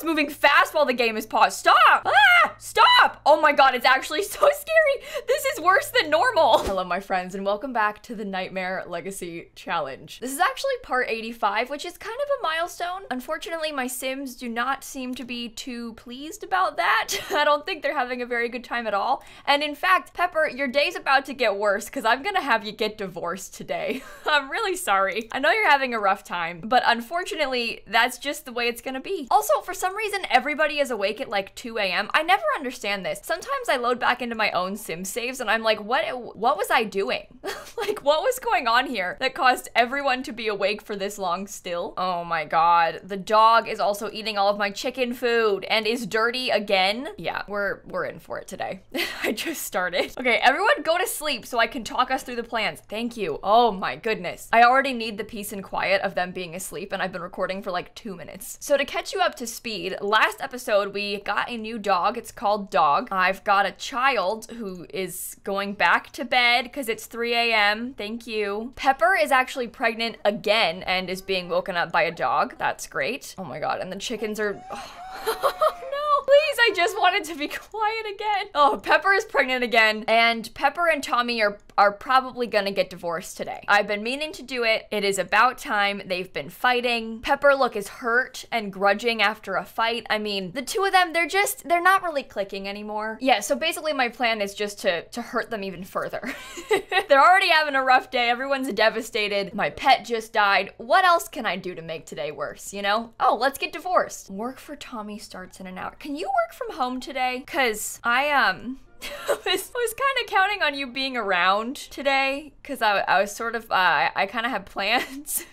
it's moving fast while the game is paused. Stop! Ah! Stop! Oh my god, it's actually so scary. This is worse than normal. Hello, my friends, and welcome back to the Nightmare Legacy Challenge. This is actually part 85, which is kind of a milestone. Unfortunately, my Sims do not seem to be too pleased about that. I don't think they're having a very good time at all. And in fact, Pepper, your day's about to get worse because I'm gonna have you get divorced today. I'm really sorry. I know you're having a rough time, but unfortunately, that's just the way it's gonna be. Also, for some reason, everybody is awake at like 2 a.m. I never understand this. Sometimes I load back into my own sim saves and I'm like, what what was I doing? like, what was going on here that caused everyone to be awake for this long still? Oh my god. The dog is also eating all of my chicken food and is dirty again. Yeah, we're we're in for it today. I just started. Okay, everyone go to sleep so I can talk us through the plans. Thank you. Oh my goodness. I already need the peace and quiet of them being asleep and I've been recording for like two minutes. So to catch you up to speed, last episode we got a new dog. It's called Dog. I've got a child who is going back to bed because it's 3 a.m. Thank you. Pepper is actually pregnant again and is being woken up by a dog. That's great. Oh my god, and the chickens are... Oh, no. Please, I just wanted to be quiet again. Oh, Pepper is pregnant again, and Pepper and Tommy are are probably gonna get divorced today. I've been meaning to do it. It is about time. They've been fighting. Pepper, look, is hurt and grudging after a fight. I mean, the two of them, they're just, they're not really clicking anymore. Yeah, so basically my plan is just to, to hurt them even further. they're already having a rough day. Everyone's devastated. My pet just died. What else can I do to make today worse, you know? Oh, let's get divorced. Work for Tommy starts in an hour. Can you work from home today? Cause I, um, I was, was kind of counting on you being around today because I, I was sort of, uh, I, I kind of had plans.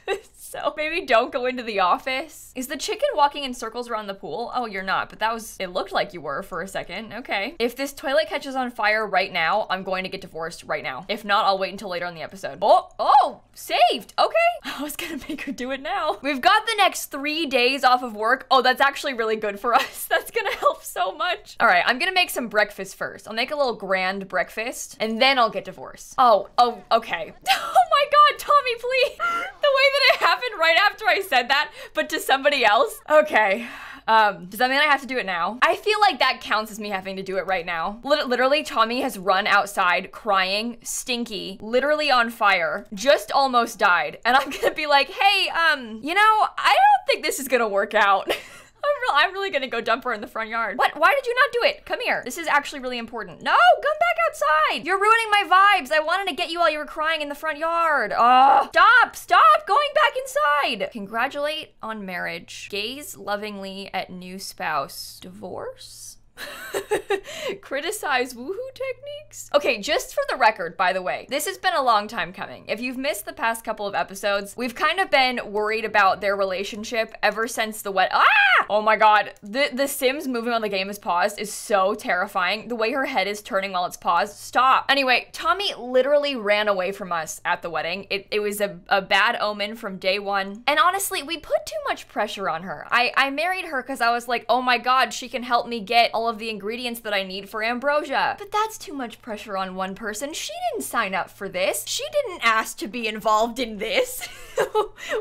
So maybe don't go into the office. Is the chicken walking in circles around the pool? Oh, you're not, but that was, it looked like you were for a second. Okay. If this toilet catches on fire right now, I'm going to get divorced right now. If not, I'll wait until later in the episode. Oh, oh, saved. Okay. I was gonna make her do it now. We've got the next three days off of work. Oh, that's actually really good for us. That's gonna help so much. All right, I'm gonna make some breakfast first. I'll make a little grand breakfast and then I'll get divorced. Oh, oh, okay. Oh my God, Tommy, please. The way that it happened right after I said that, but to somebody else. Okay. Um, does that mean I have to do it now? I feel like that counts as me having to do it right now. Lit literally, Tommy has run outside crying, stinky, literally on fire, just almost died. And I'm gonna be like, hey, um, you know, I don't think this is gonna work out. I'm, re I'm really gonna go dump her in the front yard. What? Why did you not do it? Come here. This is actually really important. No, come back outside. You're ruining my vibes. I wanted to get you while you were crying in the front yard. Oh, stop, stop going back inside. Congratulate on marriage. Gaze lovingly at new spouse. Divorce? Criticize woohoo techniques? Okay, just for the record, by the way, this has been a long time coming. If you've missed the past couple of episodes, we've kind of been worried about their relationship ever since the wet- Ah! Oh my god, the, the Sims moving while the game is paused is so terrifying. The way her head is turning while it's paused, stop. Anyway, Tommy literally ran away from us at the wedding. It, it was a, a bad omen from day one. And honestly, we put too much pressure on her. I, I married her because I was like, oh my god, she can help me get all of the ingredients that I need for ambrosia. But that's too much pressure on one person. She didn't sign up for this. She didn't ask to be involved in this.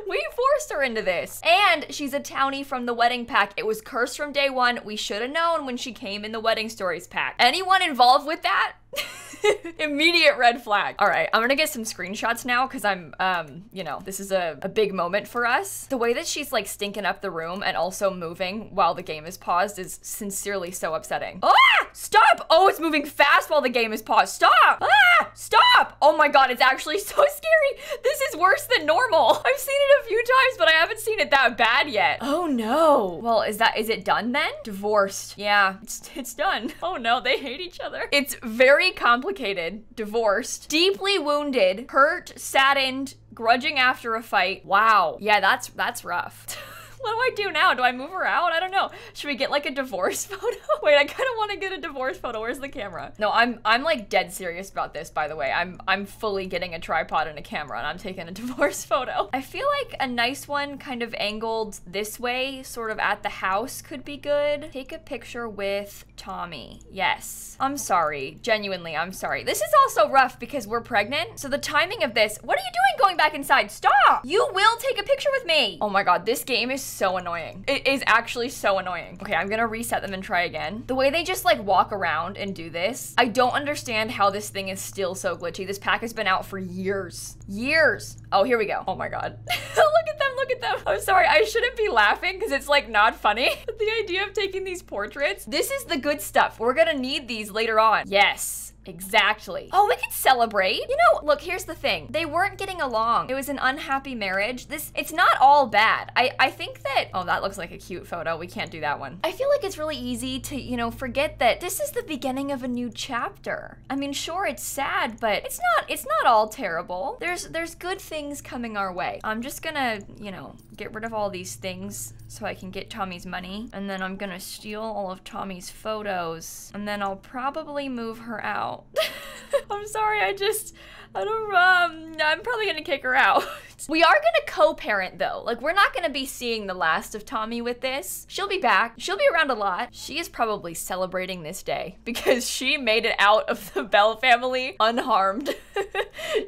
we forced her into this. And she's a townie from the wedding pack. It was cursed from day one. We should have known when she came in the wedding stories pack. Anyone involved with that? Immediate red flag. All right, I'm gonna get some screenshots now because I'm, um, you know, this is a, a big moment for us. The way that she's like stinking up the room and also moving while the game is paused is sincerely so upsetting. Ah! Stop! Oh, it's moving fast while the game is paused. Stop! Ah! Stop! Oh my god, it's actually so scary. This is worse than normal. I've seen it a few times, but I haven't seen it that bad yet. Oh no. Well, is that, is it done then? Divorced. Yeah, it's, it's done. Oh no, they hate each other. It's very complicated, divorced, deeply wounded, hurt, saddened, grudging after a fight. Wow. Yeah, that's that's rough. what do I do now? Do I move her out? I don't know. Should we get like a divorce photo? Wait, I kind of want to get a divorce photo. Where's the camera? No, I'm I'm like dead serious about this, by the way. I'm I'm fully getting a tripod and a camera and I'm taking a divorce photo. I feel like a nice one kind of angled this way, sort of at the house could be good. Take a picture with Tommy. Yes. I'm sorry. Genuinely, I'm sorry. This is also rough because we're pregnant. So the timing of this, what are you doing going back inside? Stop! You will take a picture with me. Oh my God, this game is so annoying. It is actually so annoying. Okay, I'm gonna reset them and try again. The way they just like walk around and do this, I don't understand how this thing is still so glitchy. This pack has been out for years. Years. Oh, here we go. Oh my god. look at them, look at them. I'm sorry, I shouldn't be laughing because it's like not funny. The idea of taking these portraits, this is the good stuff. We're gonna need these later on. Yes. Exactly. Oh, we could celebrate. You know, look, here's the thing. They weren't getting along. It was an unhappy marriage. This, it's not all bad. I, I think that, oh, that looks like a cute photo. We can't do that one. I feel like it's really easy to, you know, forget that this is the beginning of a new chapter. I mean, sure, it's sad, but it's not, it's not all terrible. There's, there's good things coming our way. I'm just gonna, you know, get rid of all these things so I can get Tommy's money. And then I'm gonna steal all of Tommy's photos. And then I'll probably move her out. I'm sorry, I just, I don't, um, I'm probably gonna kick her out. we are gonna co-parent though. Like, we're not gonna be seeing the last of Tommy with this. She'll be back. She'll be around a lot. She is probably celebrating this day because she made it out of the Bell family unharmed.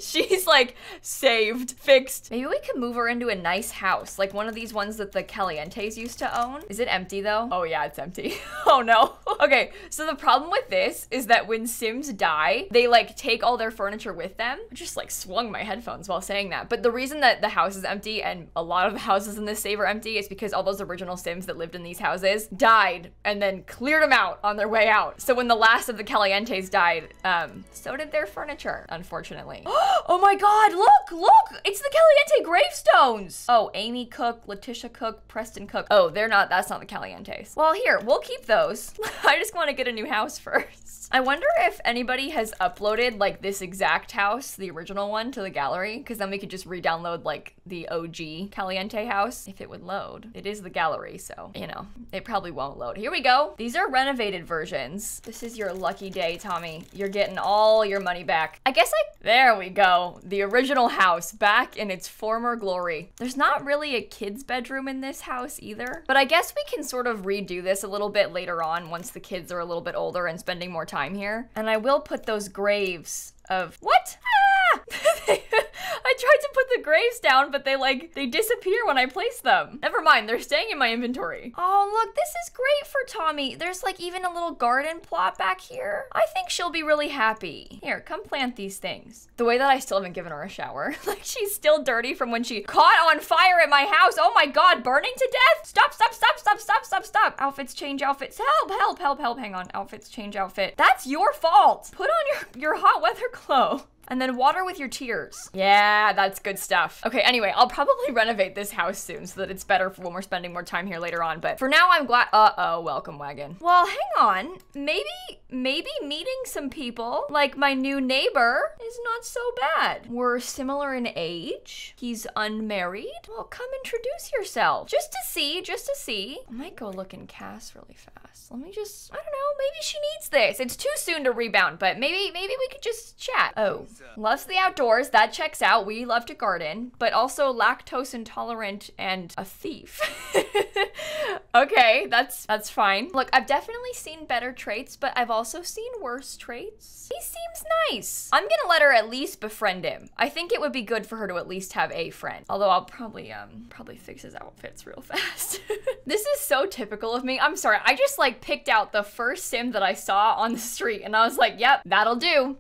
She's like saved, fixed. Maybe we can move her into a nice house, like one of these ones that the Calientes used to own. Is it empty though? Oh yeah, it's empty. oh no. okay, so the problem with this is that when Sims die, they like take all their furniture with them. I just like swung my headphones while saying that. But the reason that the house is empty and a lot of the houses in this save are empty is because all those original Sims that lived in these houses died and then cleared them out on their way out. So when the last of the Calientes died, um, so did their furniture, unfortunately. oh my god, look, look! It's the Caliente gravestones! Oh, Amy Cook, Letitia Cook, Preston Cook. Oh, they're not, that's not the Calientes. Well, here, we'll keep those. I just want to get a new house first. I wonder if anybody has uploaded like this exact house, the original one, to the gallery, because then we could just re-download like the OG Caliente house if it would load. It is the gallery, so, you know, it probably won't load. Here we go. These are renovated versions. This is your lucky day, Tommy. You're getting all your money back. I guess I, there we go. The original house back in its former glory. There's not really a kid's bedroom in this house either, but I guess we can sort of redo this a little bit later on once the kids are a little bit older and spending more time here. And I will put those graves of, what? Ah! I tried to put the graves down, but they like, they disappear when I place them. Never mind, they're staying in my inventory. Oh, look, this is great for Tommy. There's like even a little garden plot back here. I think she'll be really happy. Here, come plant these things. The way that I still haven't given her a shower. like she's still dirty from when she caught on fire at my house. Oh my God, burning to death. Stop, stop, stop, stop, stop, stop, stop. Outfits change outfits. Help, help, help, help. Hang on, outfits change outfit. That's your fault. Put on your, your hot weather clothes. And then water with your tears. Yeah, that's good stuff. Okay, anyway, I'll probably renovate this house soon so that it's better for when we're spending more time here later on. But for now, I'm glad- Uh-oh, welcome wagon. Well, hang on. Maybe, maybe meeting some people, like my new neighbor, is not so bad. We're similar in age. He's unmarried. Well, come introduce yourself. Just to see, just to see. I might go look in CAS really fast. Let me just, I don't know, maybe she needs this. It's too soon to rebound, but maybe, maybe we could just chat. Oh, loves the outdoors. That checks out. We love to garden, but also lactose intolerant and a thief. okay, that's that's fine. Look, I've definitely seen better traits, but I've also seen worse traits. He seems nice. I'm gonna let her at least befriend him. I think it would be good for her to at least have a friend. Although I'll probably um probably fix his outfits real fast. this is so typical of me. I'm sorry. I just like picked out the first sim that I saw on the street and I was like, yep, that'll do.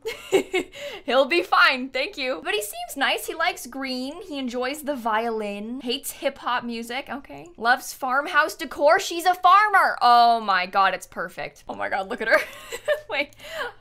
He'll be fine, thank you. But he seems nice. He likes green. He enjoys the violin. Hates hip hop music. Okay. Loves farmhouse decor. She's a farmer. Oh my god, it's perfect. Oh my god, look at her. Wait.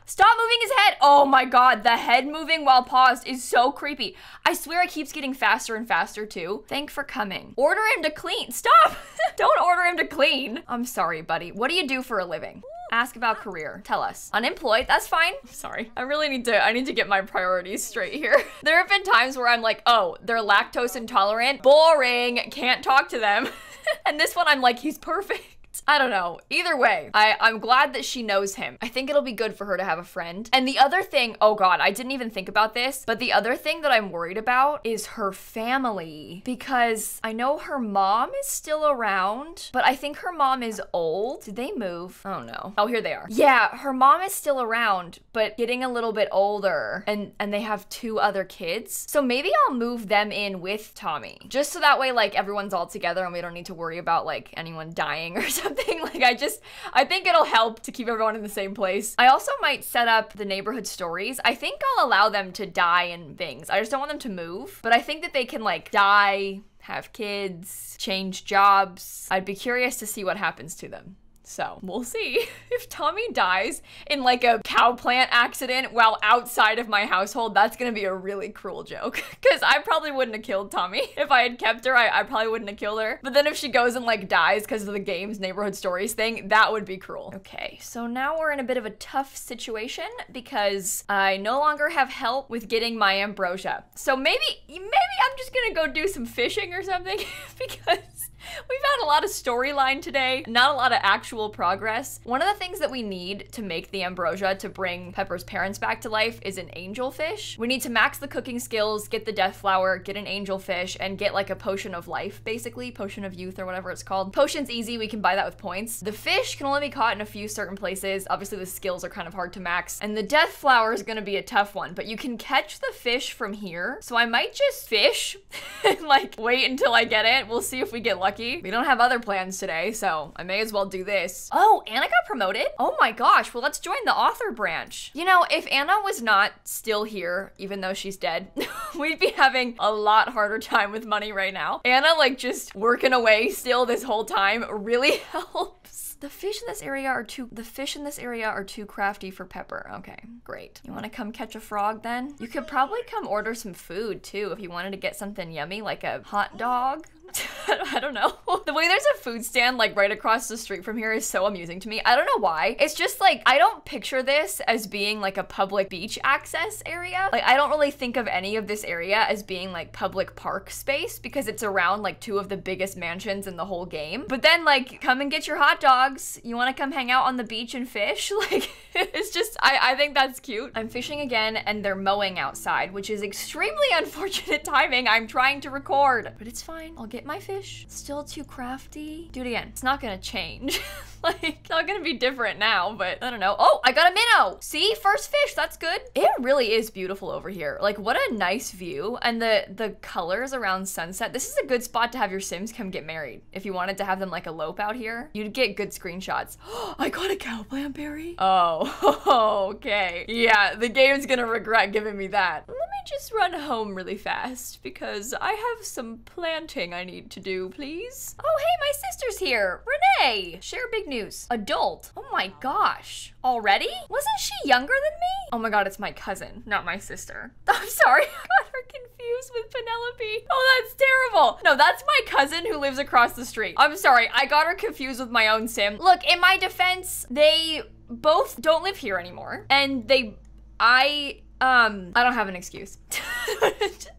Stop moving his head. Oh my god, the head moving while paused is so creepy. I swear it keeps getting faster and faster too. Thank for coming. Order him to clean. Stop. Don't order him to clean. I'm sorry, buddy. What do you do for a living? Ask about career. Tell us. Unemployed, that's fine. Sorry. I really need to, I need to get my priorities straight here. there have been times where I'm like, oh, they're lactose intolerant. Boring. Can't talk to them. and this one, I'm like, he's perfect. I don't know. Either way, I, I'm glad that she knows him. I think it'll be good for her to have a friend. And the other thing, oh God, I didn't even think about this, but the other thing that I'm worried about is her family because I know her mom is still around, but I think her mom is old. Did they move? Oh no. Oh, here they are. Yeah, her mom is still around, but getting a little bit older and, and they have two other kids. So maybe I'll move them in with Tommy just so that way like everyone's all together and we don't need to worry about like anyone dying or something. Like I just, I think it'll help to keep everyone in the same place. I also might set up the neighborhood stories. I think I'll allow them to die and things. I just don't want them to move, but I think that they can like die, have kids, change jobs. I'd be curious to see what happens to them. So we'll see if Tommy dies in like a cow plant accident while outside of my household. That's gonna be a really cruel joke because I probably wouldn't have killed Tommy if I had kept her. I, I probably wouldn't have killed her. But then if she goes and like dies because of the game's neighborhood stories thing, that would be cruel. Okay, so now we're in a bit of a tough situation because I no longer have help with getting my ambrosia. So maybe maybe I'm just gonna go do some fishing or something because We've had a lot of storyline today, not a lot of actual progress. One of the things that we need to make the ambrosia to bring Pepper's parents back to life is an angelfish. We need to max the cooking skills, get the death flower, get an angelfish, and get like a potion of life, basically, potion of youth or whatever it's called. Potion's easy, we can buy that with points. The fish can only be caught in a few certain places. Obviously, the skills are kind of hard to max. And the death flower is gonna be a tough one, but you can catch the fish from here. So I might just fish and like wait until I get it. We'll see if we get lucky. We don't have other plans today, so I may as well do this. Oh, Anna got promoted? Oh my gosh, well let's join the author branch. You know, if Anna was not still here, even though she's dead, we'd be having a lot harder time with money right now. Anna like just working away still this whole time really helps. The fish in this area are too the fish in this area are too crafty for Pepper. Okay, great. You want to come catch a frog then? You could probably come order some food too if you wanted to get something yummy like a hot dog I don't know. the way there's a food stand like right across the street from here is so amusing to me. I don't know why. It's just like, I don't picture this as being like a public beach access area. Like, I don't really think of any of this area as being like public park space because it's around like two of the biggest mansions in the whole game. But then like, come and get your hot dogs. You wanna come hang out on the beach and fish? Like, it's just, I, I think that's cute. I'm fishing again and they're mowing outside, which is extremely unfortunate timing. I'm trying to record, but it's fine. I'll get my fish. Still too crafty. Do it again. It's not gonna change. like, it's not gonna be different now, but I don't know. Oh, I got a minnow. See, first fish, that's good. It really is beautiful over here. Like, what a nice view. And the, the colors around sunset. This is a good spot to have your Sims come get married. If you wanted to have them like elope out here, you'd get good screenshots. I got a cow plant berry. Oh, okay. Yeah, the game's gonna regret giving me that. Let me just run home really fast because I have some planting I need to do, please. Oh, hey, my sister's here. Renee, share big news. Adult. Oh my gosh. Already? Wasn't she younger than me? Oh my god, it's my cousin, not my sister. I'm sorry, I got her confused with Penelope. Oh, that's terrible. No, that's my cousin who lives across the street. I'm sorry, I got her confused with my own sim. Look, in my defense, they both don't live here anymore. And they, I um, I don't have an excuse.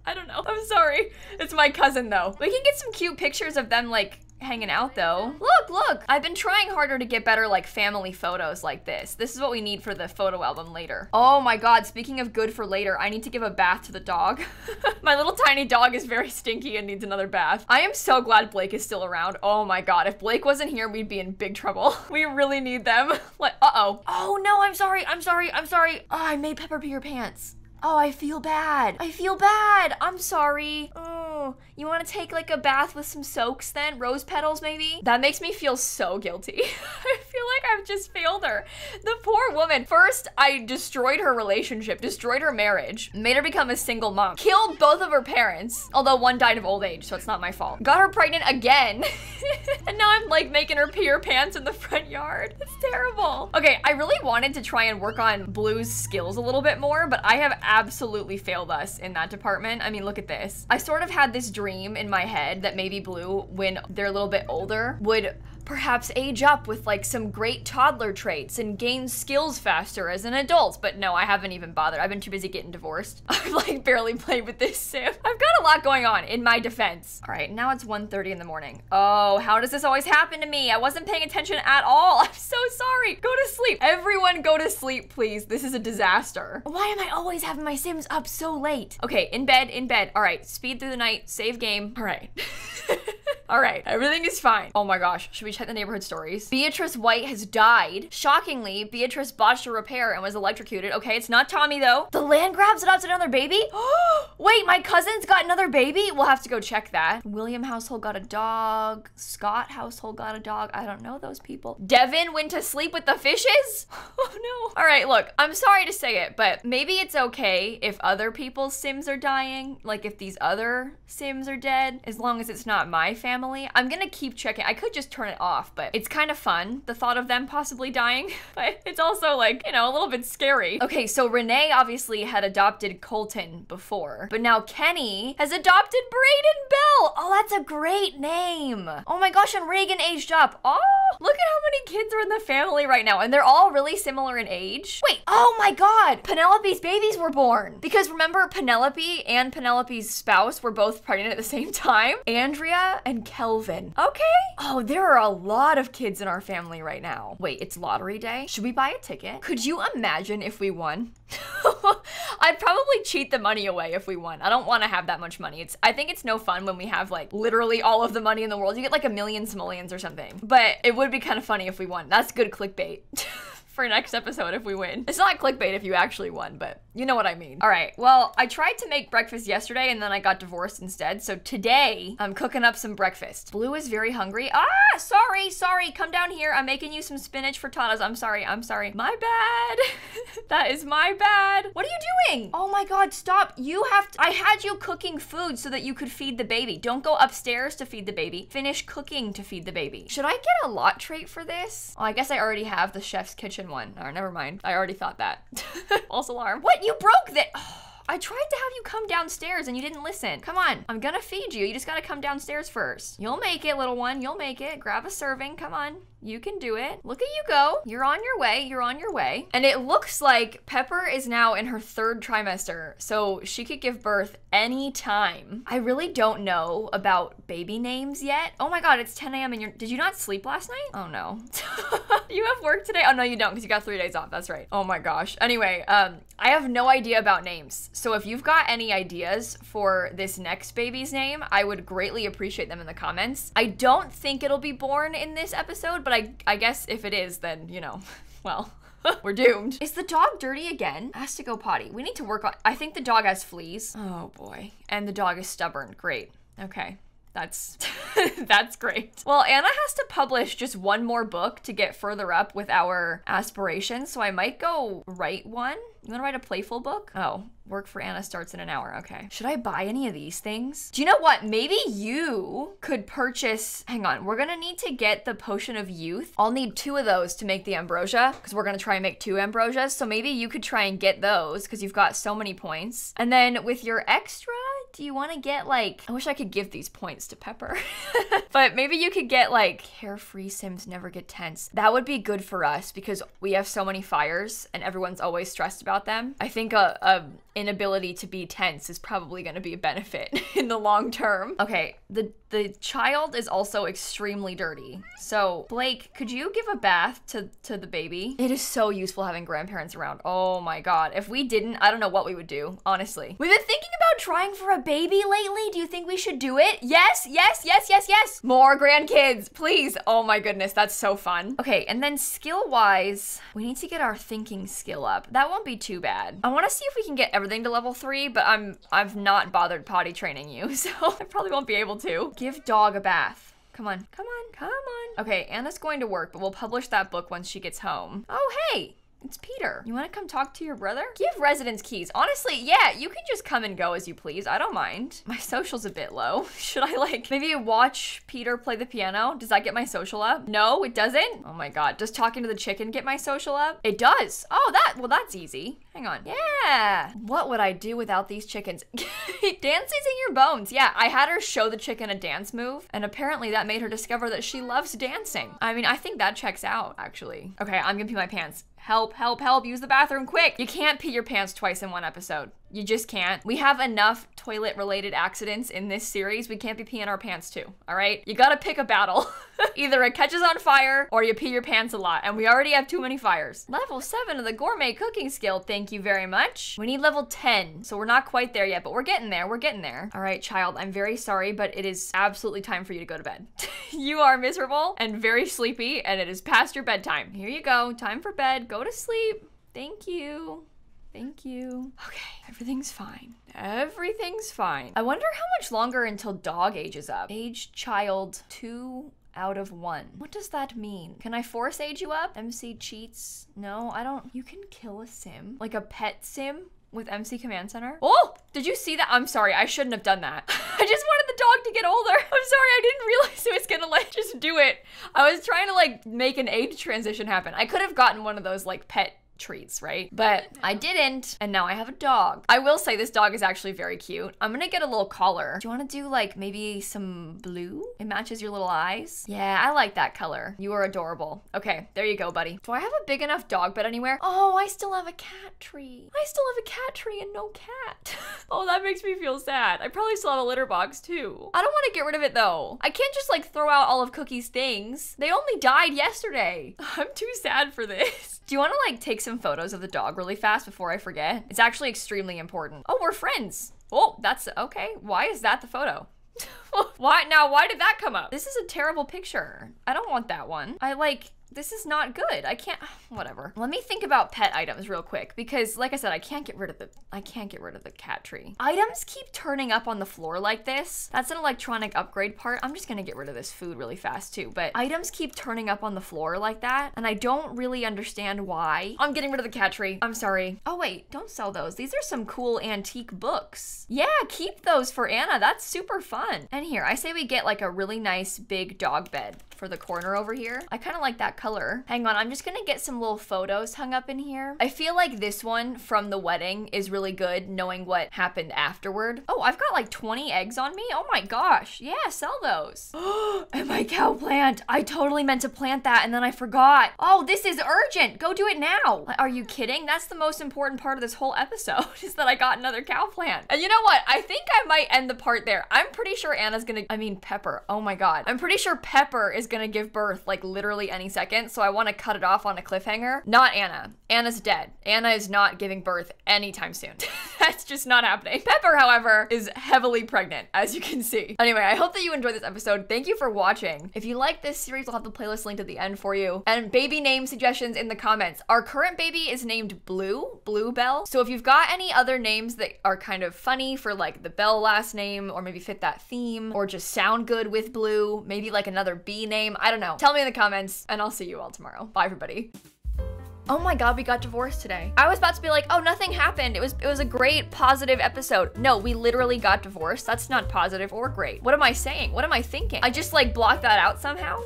I don't know. I'm sorry. It's my cousin though. We can get some cute pictures of them like hanging out though. Look, look, I've been trying harder to get better like family photos like this. This is what we need for the photo album later. Oh my God, speaking of good for later, I need to give a bath to the dog. my little tiny dog is very stinky and needs another bath. I am so glad Blake is still around. Oh my God, if Blake wasn't here, we'd be in big trouble. we really need them. like, uh-oh. Oh no, I'm sorry, I'm sorry, I'm sorry. Oh, I made Pepper pee your pants. Oh, I feel bad. I feel bad. I'm sorry. Oh, you want to take like a bath with some soaks then? Rose petals maybe? That makes me feel so guilty. I I've just failed her. The poor woman. First, I destroyed her relationship, destroyed her marriage, made her become a single mom, killed both of her parents, although one died of old age, so it's not my fault. Got her pregnant again. and now I'm like making her pee her pants in the front yard. It's terrible. Okay, I really wanted to try and work on Blue's skills a little bit more, but I have absolutely failed us in that department. I mean, look at this. I sort of had this dream in my head that maybe Blue, when they're a little bit older, would perhaps age up with like some great toddler traits and gain skills faster as an adult. But no, I haven't even bothered. I've been too busy getting divorced. I've like barely played with this sim. I've got a lot going on in my defense. All right, now it's 1.30 in the morning. Oh, how does this always happen to me? I wasn't paying attention at all. I'm so sorry. Go to sleep. Everyone go to sleep, please. This is a disaster. Why am I always having my sims up so late? Okay, in bed, in bed. All right, speed through the night, save game. All right. All right, everything is fine. Oh my gosh, should we check the neighborhood stories? Beatrice White has died. Shockingly, Beatrice botched a repair and was electrocuted. Okay, it's not Tommy though. The Landgraabs adopted another baby? Wait, my cousin's got another baby? We'll have to go check that. William household got a dog. Scott household got a dog. I don't know those people. Devin went to sleep with the fishes? Oh no. All right, look, I'm sorry to say it, but maybe it's okay if other people's Sims are dying. Like if these other Sims are dead, as long as it's not my family. I'm gonna keep checking. I could just turn it off, but it's kind of fun, the thought of them possibly dying. but it's also like, you know, a little bit scary. Okay, so Renee obviously had adopted Colton before, but now Kenny has adopted Braden Bell. Oh, that's a great name. Oh my gosh, and Reagan aged up. Oh, look at how many kids are in the family right now, and they're all really similar in age. Wait, oh my god, Penelope's babies were born. Because remember, Penelope and Penelope's spouse were both pregnant at the same time? Andrea and Kelvin. Okay. Oh, there are a lot of kids in our family right now. Wait, it's lottery day? Should we buy a ticket? Could you imagine if we won? I'd probably cheat the money away if we won. I don't want to have that much money. It's I think it's no fun when we have like literally all of the money in the world. You get like a million simoleons or something. But it would be kind of funny if we won. That's good clickbait. for next episode if we win. It's not clickbait if you actually won, but you know what I mean. All right, well, I tried to make breakfast yesterday and then I got divorced instead. So today I'm cooking up some breakfast. Blue is very hungry. Ah, sorry, sorry. Come down here. I'm making you some spinach frittatas. I'm sorry, I'm sorry. My bad. that is my bad. What are you doing? Oh my God, stop. You have to, I had you cooking food so that you could feed the baby. Don't go upstairs to feed the baby. Finish cooking to feed the baby. Should I get a lot trait for this? Oh, I guess I already have the chef's kitchen one. Or never mind. I already thought that. False alarm. What? You broke that. I tried to have you come downstairs and you didn't listen. Come on, I'm gonna feed you. You just gotta come downstairs first. You'll make it, little one. You'll make it. Grab a serving. Come on. You can do it. Look at you go. You're on your way. You're on your way. And it looks like Pepper is now in her third trimester, so she could give birth anytime. I really don't know about baby names yet. Oh my god, it's 10 a.m. and you're. Did you not sleep last night? Oh no. you have work today? Oh no, you don't because you got three days off. That's right. Oh my gosh. Anyway, um, I have no idea about names. So if you've got any ideas for this next baby's name, I would greatly appreciate them in the comments. I don't think it'll be born in this episode, but I, I guess if it is, then, you know, well, we're doomed. Is the dog dirty again? Has to go potty. We need to work on, I think the dog has fleas. Oh boy. And the dog is stubborn. Great. Okay. That's that's great. Well, Anna has to publish just one more book to get further up with our aspirations, so I might go write one. You want to write a playful book? Oh, work for Anna starts in an hour. Okay. Should I buy any of these things? Do you know what? Maybe you could purchase. Hang on. We're going to need to get the potion of youth. I'll need two of those to make the ambrosia because we're going to try and make two ambrosias. So maybe you could try and get those because you've got so many points. And then with your extra, do you want to get like, I wish I could give these points to Pepper, but maybe you could get like carefree Sims never get tense. That would be good for us because we have so many fires and everyone's always stressed about them. I think a, a inability to be tense is probably going to be a benefit in the long term. Okay, the the child is also extremely dirty. So, Blake, could you give a bath to to the baby? It is so useful having grandparents around. Oh my god. If we didn't, I don't know what we would do, honestly. We've been thinking about trying for a baby lately. Do you think we should do it? Yes, yes, yes, yes, yes. More grandkids, please. Oh my goodness, that's so fun. Okay, and then skill-wise, we need to get our thinking skill up. That won't be too bad. I want to see if we can get everything to level 3, but I'm I've not bothered potty training you, so I probably won't be able to. Give dog a bath. Come on, come on, come on. Okay, Anna's going to work, but we'll publish that book once she gets home. Oh, hey, It's Peter. You want to come talk to your brother? Give residence keys. Honestly, yeah, you can just come and go as you please. I don't mind. My social's a bit low. Should I like maybe watch Peter play the piano? Does that get my social up? No, it doesn't. Oh my god. Does talking to the chicken get my social up? It does. Oh, that, well, that's easy. Hang on. Yeah. What would I do without these chickens? Dancing's in your bones. Yeah, I had her show the chicken a dance move, and apparently that made her discover that she loves dancing. I mean, I think that checks out, actually. Okay, I'm gonna pee my pants. Help, help, help, use the bathroom quick. You can't pee your pants twice in one episode. You just can't. We have enough toilet related accidents in this series. We can't be peeing our pants too, all right? You gotta pick a battle. Either it catches on fire or you pee your pants a lot, and we already have too many fires. Level 7 of the gourmet cooking skill, thank you very much. We need level 10, so we're not quite there yet, but we're getting there, we're getting there. All right, child, I'm very sorry, but it is absolutely time for you to go to bed. you are miserable and very sleepy, and it is past your bedtime. Here you go, time for bed, go to sleep. Thank you. Thank you. Okay, everything's fine. Everything's fine. I wonder how much longer until dog ages up. Age child two out of one. What does that mean? Can I force age you up? MC cheats? No, I don't. You can kill a sim. Like a pet sim? With MC Command Center. Oh, did you see that? I'm sorry, I shouldn't have done that. I just wanted the dog to get older. I'm sorry, I didn't realize it was gonna like just do it. I was trying to like make an age transition happen. I could have gotten one of those like pet treats, right? But I didn't, and now I have a dog. I will say this dog is actually very cute. I'm gonna get a little collar. Do you wanna do like maybe some blue? It matches your little eyes. Yeah, I like that color. You are adorable. Okay, there you go, buddy. Do I have a big enough dog bed anywhere? Oh, I still have a cat tree. I still have a cat tree and no cat. oh, that makes me feel sad. I probably still have a litter box too. I don't wanna get rid of it though. I can't just like throw out all of Cookie's things. They only died yesterday. I'm too sad for this. Do you wanna like take some photos of the dog really fast before I forget? It's actually extremely important. Oh, we're friends. Oh, that's okay. Why is that the photo? why now? Why did that come up? This is a terrible picture. I don't want that one. I like this is not good. I can't, whatever. Let me think about pet items real quick because like I said, I can't get rid of the, I can't get rid of the cat tree. Items keep turning up on the floor like this. That's an electronic upgrade part. I'm just gonna get rid of this food really fast too, but items keep turning up on the floor like that and I don't really understand why. I'm getting rid of the cat tree. I'm sorry. Oh wait, don't sell those. These are some cool antique books. Yeah, keep those for Anna. That's super fun. And here, I say we get like a really nice big dog bed for the corner over here. I kind of like that color. Hang on, I'm just gonna get some little photos hung up in here. I feel like this one from the wedding is really good knowing what happened afterward. Oh, I've got like 20 eggs on me. Oh my gosh. Yeah, sell those. and my cow plant. I totally meant to plant that and then I forgot. Oh, this is urgent. Go do it now. Are you kidding? That's the most important part of this whole episode is that I got another cow plant. And you know what? I think I might end the part there. I'm pretty sure Anna's gonna, I mean, Pepper. Oh my God. I'm pretty sure Pepper is gonna give birth like literally any second, so I want to cut it off on a cliffhanger. Not Anna. Anna's dead. Anna is not giving birth anytime soon. That's just not happening. Pepper, however, is heavily pregnant, as you can see. Anyway, I hope that you enjoyed this episode. Thank you for watching. If you like this series, I'll have the playlist linked at the end for you. And baby name suggestions in the comments. Our current baby is named Blue, Bluebell. So if you've got any other names that are kind of funny for like the Bell last name, or maybe fit that theme, or just sound good with Blue, maybe like another B name, I don't know. Tell me in the comments, and I'll see you all tomorrow. Bye, everybody. Oh my god, we got divorced today. I was about to be like, oh, nothing happened. It was it was a great positive episode. No, we literally got divorced. That's not positive or great. What am I saying? What am I thinking? I just like blocked that out somehow.